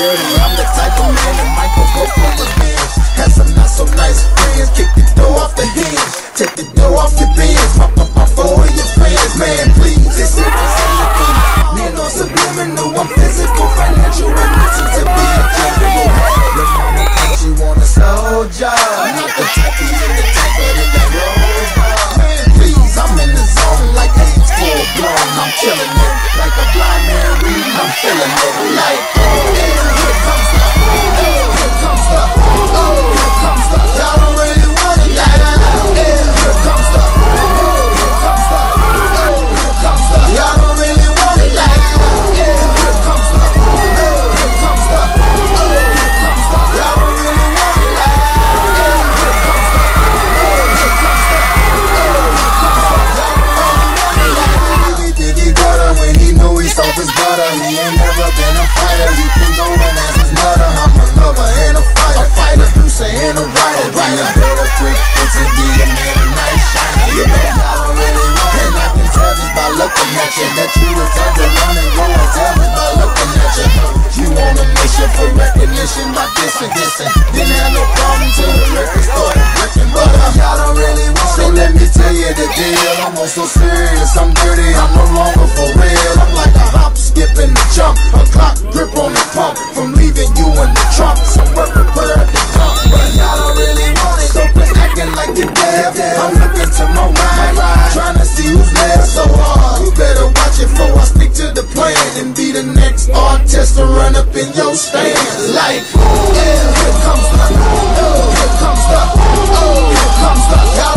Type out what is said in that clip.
building. I'm the type of man that might go for revenge. Has some not so nice friends, kick the door off the hinge, take the door off. starter. He ain't never been a fighter. You can go in as his mother. I'm a lover and a fighter. A fighter, producer and a writer. Writer, better quick, it's a be a man, a nice shiner. You know I don't really want And I can tell just by looking at you that you was under running. to my mind. Trying to see who's mad so hard. You better watch it before I stick to the plan and be the next artist to run up in your stand. Like, yeah, here comes the, oh, here comes the, oh, here comes the.